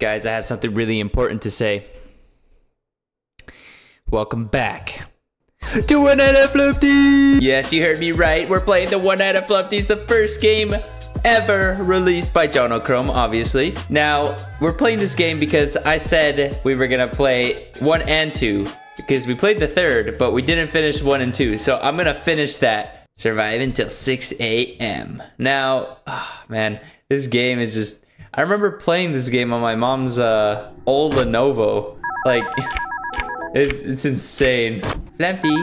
Guys, I have something really important to say. Welcome back to One Night at Flumpty! Yes, you heard me right. We're playing the One Night at Flumpty's, the first game ever released by Jonochrome, obviously. Now, we're playing this game because I said we were gonna play one and two because we played the third, but we didn't finish one and two. So I'm gonna finish that. Survive until 6 a.m. Now, oh, man, this game is just. I remember playing this game on my mom's uh, old Lenovo. Like, it's, it's insane. Flampty.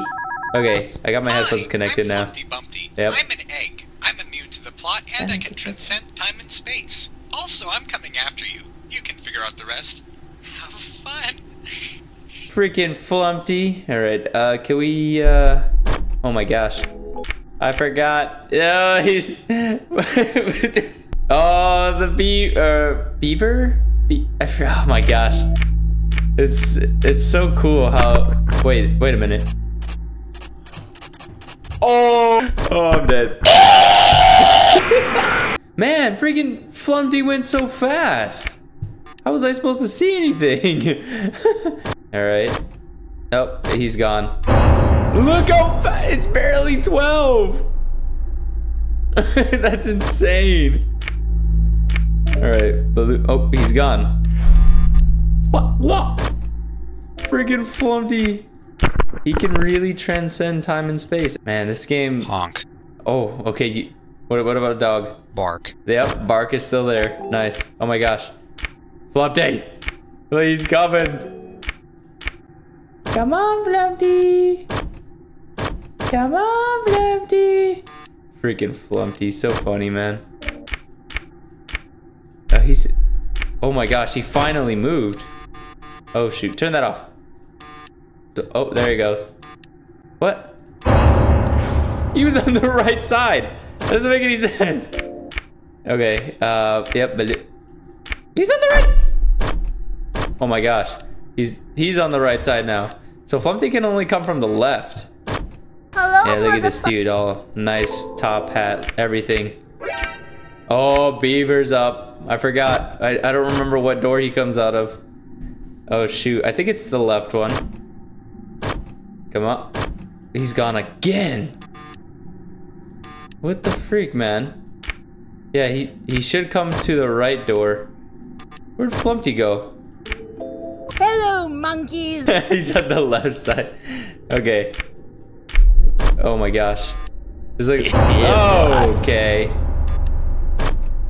Okay, I got my headphones Hi, connected I'm now. Flumpty Bumpty. Yep. I'm an egg. I'm immune to the plot, and I can transcend time and space. Also, I'm coming after you. You can figure out the rest. Have fun. Freaking Flumpty. Alright, uh, can we, uh... Oh my gosh. I forgot. Oh, he's... oh, the bee... Uh, beaver? Be Oh my gosh. It's, it's so cool how... Wait, wait a minute. Oh! Oh, I'm dead. Man, freaking Flumpty went so fast. How was I supposed to see anything? Alright. Oh, he's gone. Look how fast! It's barely 12! That's insane. Alright, balloon. Oh, he's gone. What? What? Friggin' Flumpty. He can really transcend time and space. Man, this game. Honk. Oh, okay. You, what, what about dog? Bark. Yep, Bark is still there. Nice. Oh my gosh. Flumpty! Please coming. Come on, Flumpty. Come on, Flumpty. Freaking Flumpty. So funny, man. Oh, he's... Oh my gosh, he finally moved. Oh shoot, turn that off. Oh, there he goes. What? He was on the right side. That doesn't make any sense. Okay, uh, yep, but he's on the right. Oh my gosh, he's he's on the right side now. So Flumpty can only come from the left. Hello, Yeah, look at this dude, all nice top hat, everything. Oh, Beaver's up. I forgot. I, I don't remember what door he comes out of. Oh shoot, I think it's the left one. Come on. He's gone again. What the freak, man? Yeah, he, he should come to the right door. Where'd Flumpty go? Hello, monkeys. He's at the left side. Okay. Oh my gosh. There's like. Oh, okay.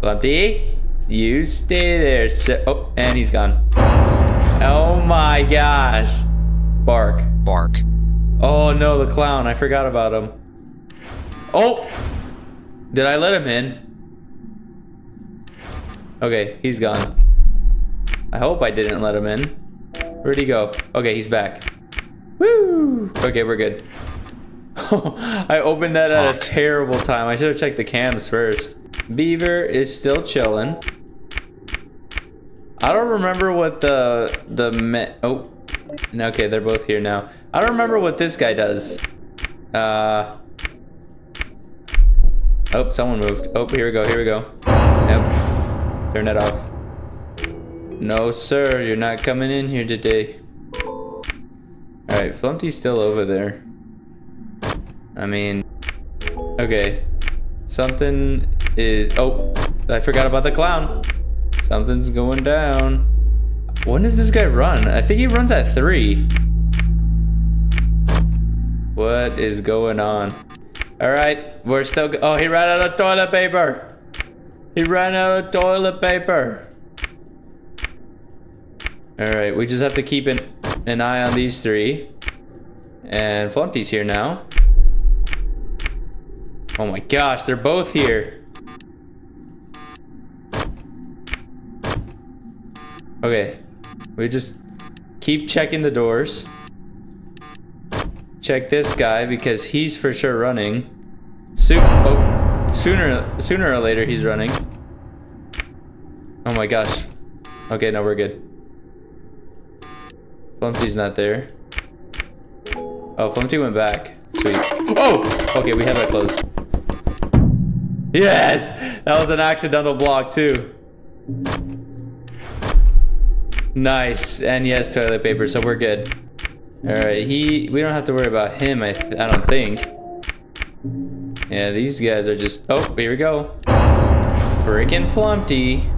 Flumpty, you stay there. So oh, and he's gone. Oh my gosh. Bark. Bark. Oh no, the clown. I forgot about him. Oh! Did I let him in? Okay, he's gone. I hope I didn't let him in. Where'd he go? Okay, he's back. Woo! Okay, we're good. I opened that at a terrible time. I should have checked the cams first. Beaver is still chilling. I don't remember what the the me oh okay they're both here now. I don't remember what this guy does. Uh oh someone moved. Oh here we go here we go. Yep. Turn that off. No sir, you're not coming in here today. All right, Flumpty's still over there. I mean, okay. Something is. Oh, I forgot about the clown. Something's going down. When does this guy run? I think he runs at three. What is going on? All right, we're still. Oh, he ran out of toilet paper. He ran out of toilet paper. All right, we just have to keep an, an eye on these three. And Flumpty's here now. Oh my gosh, they're both here. Okay, we just keep checking the doors. Check this guy because he's for sure running. Soon, oh, sooner, sooner or later he's running. Oh my gosh. Okay, no, we're good. Flumpty's not there. Oh, Flumpty went back. Sweet. Oh! Okay, we have that closed. Yes! That was an accidental block, too. Nice. And he has toilet paper, so we're good. All right, he. We don't have to worry about him. I. I don't think. Yeah, these guys are just. Oh, here we go. Freaking Flumpty.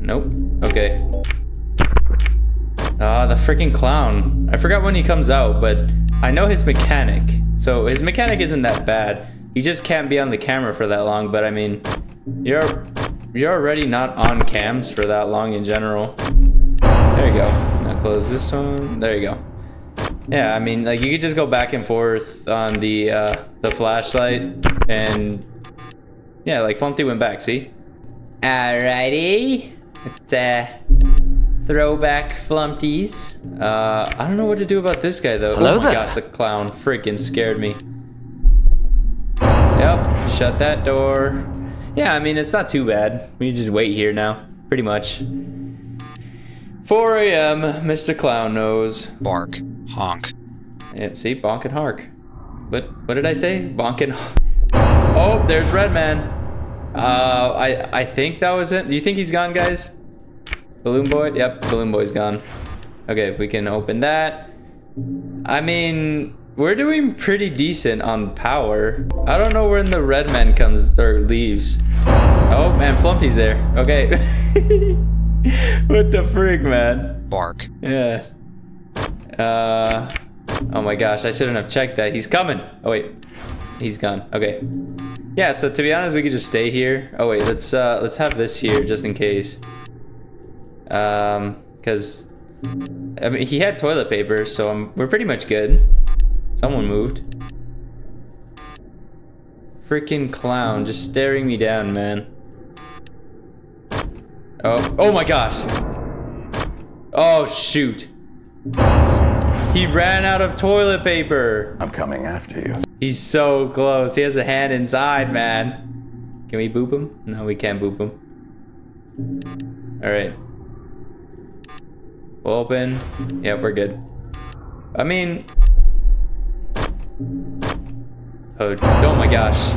Nope. Okay. Ah, the freaking clown. I forgot when he comes out, but I know his mechanic. So his mechanic isn't that bad. He just can't be on the camera for that long, but I mean, you're you're already not on cams for that long in general. There you go. Now close this one. There you go. Yeah, I mean, like you could just go back and forth on the uh, the flashlight, and yeah, like Flumpty went back. See? Alrighty, it's uh, throwback Flumpties. Uh, I don't know what to do about this guy though. Hello oh my there. gosh, the clown freaking scared me. Yep, shut that door. Yeah, I mean, it's not too bad. We just wait here now, pretty much. 4 a.m., Mr. Clown knows. Bark. Honk. Yep, see, bonk and hark. What, what did I say? Bonk and Oh, there's Redman. Uh, I, I think that was it. Do you think he's gone, guys? Balloon Boy? Yep, Balloon Boy's gone. Okay, if we can open that. I mean, we're doing pretty decent on power. I don't know when the red man comes or leaves. Oh, and Flumpty's there. Okay. what the frig, man? Bark. Yeah. Uh. Oh my gosh, I shouldn't have checked that. He's coming. Oh wait, he's gone. Okay. Yeah. So to be honest, we could just stay here. Oh wait, let's uh let's have this here just in case. Um, because I mean he had toilet paper, so I'm, we're pretty much good. Someone moved. Freaking clown, just staring me down, man. Oh, oh my gosh. Oh shoot. He ran out of toilet paper. I'm coming after you. He's so close. He has a hand inside, man. Can we boop him? No, we can't boop him. All right. We'll open. Yep, we're good. I mean... Oh, oh my gosh.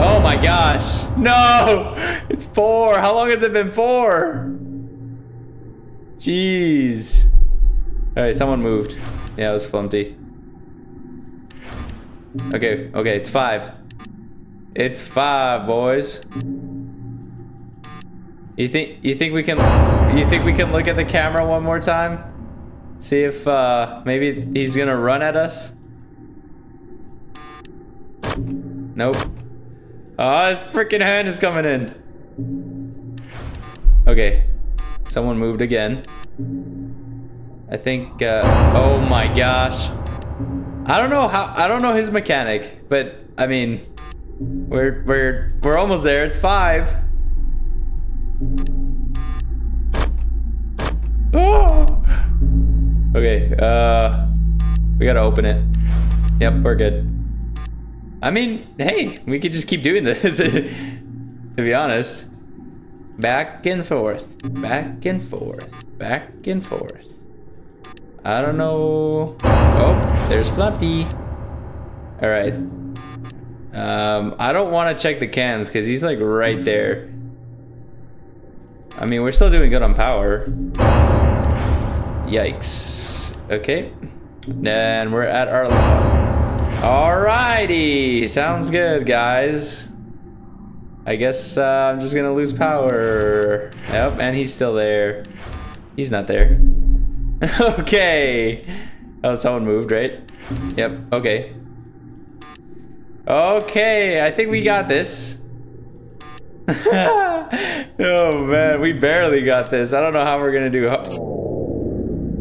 Oh my gosh. No! It's four. How long has it been four? Jeez. All right, someone moved. Yeah, it was Flumpty. Okay, okay, it's five. It's five, boys. You think you think we can you think we can look at the camera one more time? See if uh maybe he's gonna run at us? Nope. Oh, his freaking hand is coming in. Okay. Someone moved again. I think, uh, oh my gosh. I don't know how, I don't know his mechanic, but I mean, we're, we're, we're almost there. It's five. Oh! Okay, uh, we gotta open it. Yep, we're good. I mean, hey, we could just keep doing this, to be honest. Back and forth, back and forth, back and forth. I don't know. Oh, there's Flumpty. All right. Um, I don't want to check the cams because he's like right there. I mean, we're still doing good on power. Yikes. Okay. Then we're at our... Alrighty. Sounds good, guys. I guess uh, I'm just gonna lose power. Yep, and he's still there. He's not there. okay. Oh, someone moved, right? Yep, okay. Okay, I think we got this. oh man, we barely got this. I don't know how we're gonna do.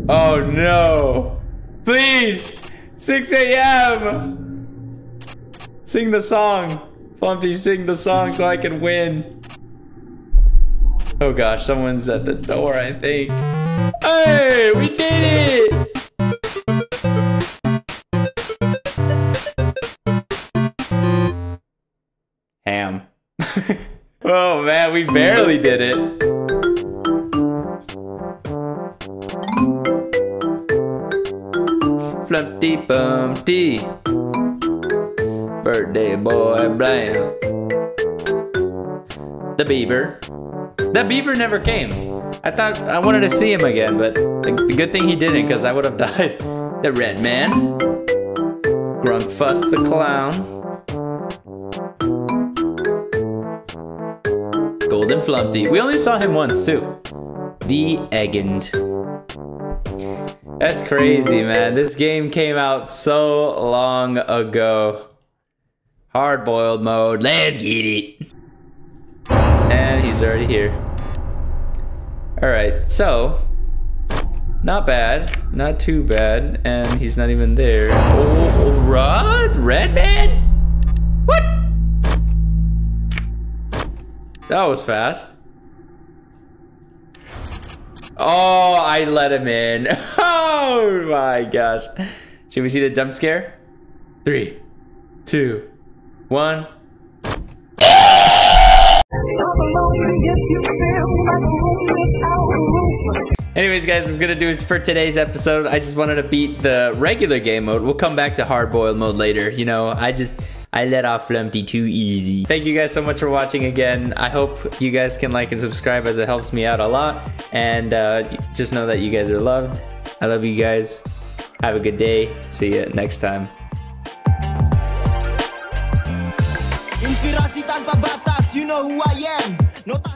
Oh no. Please! 6 a.m. Sing the song. Flumpty, sing the song so I can win. Oh gosh, someone's at the door, I think. Hey, we did it! Ham. oh man, we barely did it. Flumpty Bumpty. Birthday boy blam. The beaver. That beaver never came. I thought I wanted to see him again, but the, good thing he didn't because I would have died. The red man. Grunkfuss the clown. Golden Flumpty. We only saw him once too. The Eggend. That's crazy, man. This game came out so long ago. Hard boiled mode. Let's get it. And he's already here. Alright, so. Not bad. Not too bad. And he's not even there. Oh, oh Rod? Red man? What? That was fast. Oh, I let him in. Oh my gosh. Should we see the jump scare? Three, two, one. Anyways, guys, this is gonna do it for today's episode. I just wanted to beat the regular game mode. We'll come back to hard boiled mode later. You know, I just I let off Flumpty too easy. Thank you guys so much for watching again. I hope you guys can like and subscribe as it helps me out a lot. And uh, just know that you guys are loved. I love you guys. Have a good day. See you next time. You know who I am.